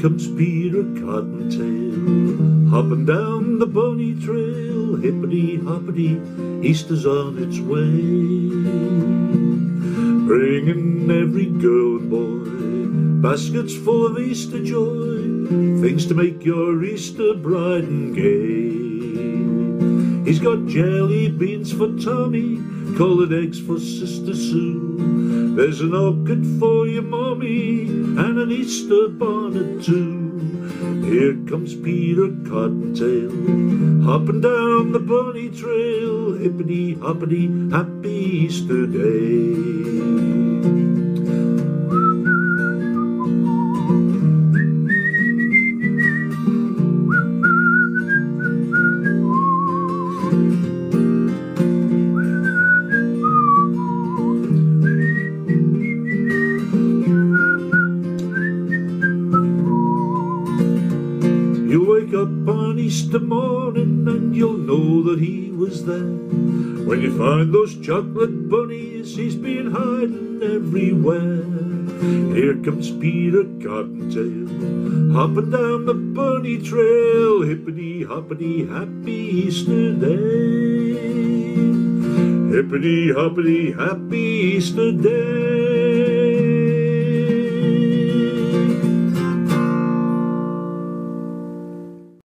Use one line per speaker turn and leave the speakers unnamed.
comes Peter Cottontail, hopping down the bunny trail, hippity hoppity, Easter's on its way, bringing every girl and boy baskets full of Easter joy, things to make your Easter bright and gay. He's got jelly beans for Tommy, coloured eggs for Sister Sue. There's an orchid for your mommy and an Easter bonnet too. Here comes Peter Cottontail, hopping down the bunny trail, hippity hoppity, happy Easter day. You wake up on Easter morning and you'll know that he was there. When you find those chocolate bunnies, he's been hiding everywhere. Here comes Peter Cottontail, hopping down the bunny trail, hippity hoppity, happy Easter day. Hippity hoppity, happy Easter day.